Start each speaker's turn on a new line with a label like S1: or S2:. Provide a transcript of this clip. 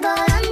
S1: trouble